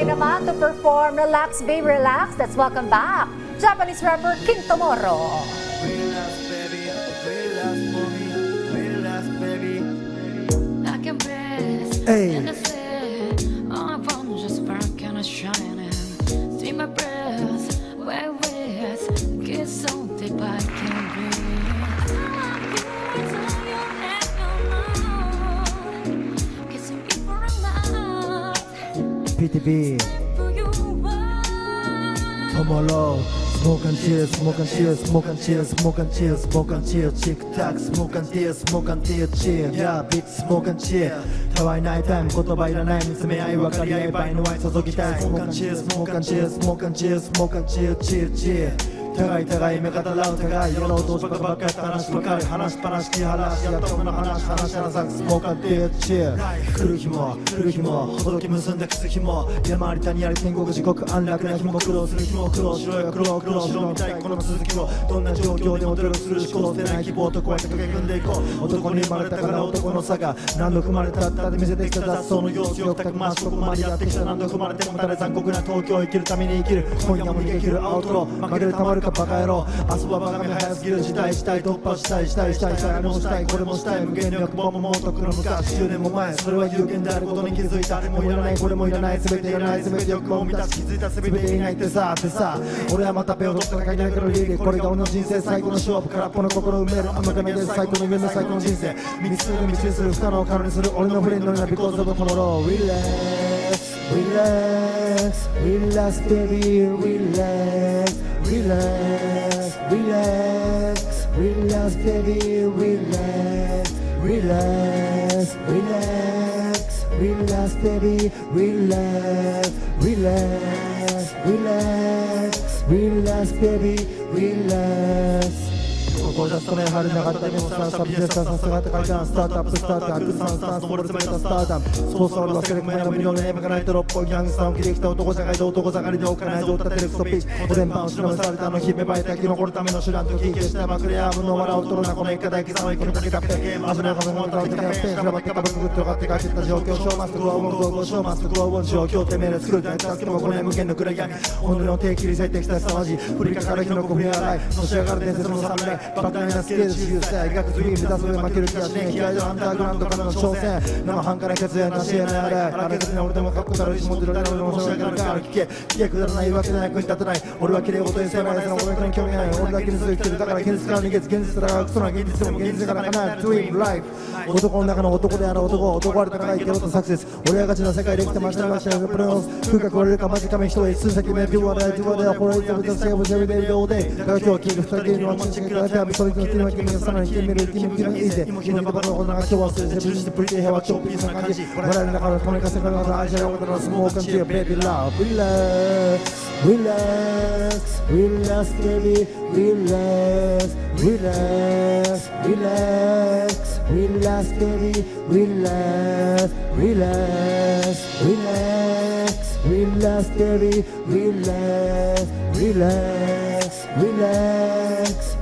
ngayon naman to perform Relax Be Relax. Let's welcome back Japanese rapper King Tomorrow. Relax, baby. Relax for me. Relax, baby. I can breathe Hey. PTV for you Tomorrow Smoke and chill, smoke and chill, smoke and chill, smoke and chill, smoke and chill, chick tack, smoke and deal, smoke and deal, chill, yeah, bitch, smoke and chill たわいないタイム、言葉いらない見つめ合い分かり合い倍の愛注ぎたい Smoke and chill, smoke and chill, smoke and chill, smoke and chill, chill, chill 互い互い目方らう互いやろうとバカばっかやった話ばかり話しっぱなし切り離しやったもの話話しなさくスモーカーってやっち来る日も来る日もほどき結んでキス日も山あり谷あり天国地獄安楽な日も苦労する日も苦労しろよ苦労苦労しろみたいこの続きをどんな状況でも努力する思考捨てない希望とこうやって駆け組んでいこう男に生まれたから男の差が何度踏まれたったで見せてきた雑草の様子よくたくましここまでやってきた何度踏まれてもたれ残酷な東京を生きるために生きる今夜も逃げ切るアウトロー負けるたまるかバカ野郎。明日はバカめ早すぎる時代したい突破したいしたいしたいしたいあれもしたいこれもしたい無限の欲望ももうとくの昔10年も前それは有限であることに気づいた。あれもいらないこれもいらない全ていらない全て欲望を満たし気づいた全ていないってさってさ俺はまたペを取った戦いないからリーグこれが俺の人生最高の勝負空っぽの心を埋める甘がめで最高の夢の最高の人生。道する道にする不可能を可能にする俺のフレンドにな because of このロー Relax Relax Relax baby Relax. Relax Relax Relax baby Relax. Relax Relax Relax baby Relax. Relax Relax Relax baby Relax ここじゃ勤め張れなかったでもさサビでささすがって書いてあるスタートアップスタートアクさんスタンス登り詰めたスターダムそうそう俺忘れ込めの無料のネームがないと六本木ギャングスターを切りきた男社会で男盛りでお金を立てるクソピッチおでんパンを忍ばされたあの日芽生えた生き残るための手段と聞いてしたまくれやぶの笑うとるなこの一家大貴様生きるだけだって危ないこともたらてキャプテン広まってかぶくってかって書いてた状況ショーマストグローボンゴーゴーショーマストグローボン状況てめえで作るだけ助けもこの無限の暗闇己の手切り裂いてきた凄まじい降りかかる日の小部屋来のし上がる伝説の侍バカなスケール自由さ描く次目指す上負ける気がしねえ気合でアンダーグラウンドからの挑戦生半可な決断なしえないあれあれ別に俺でもかっこたるし持ってるでも面白いからか聞け聞けくだらないわけで役に立てない俺は綺麗事にせないその俺だけに興味ない俺だけにずっとだから現実から逃げず現実からクソな現実でも現実から叶える Dream Life 男の中の男である男男ある高いけどとサクセス俺はガチな世界で生きてましたがしらプロノス風格割れるかマジかめ人数先目秒は大丈夫でアホライトブタセーブジェルベルドーデイガキはキング二人のマチックがキャブソリッドのティムキムがさらに決める君君いいぜ君のバカのことが今日はする自分してプリティ平和超ピースな感じ笑い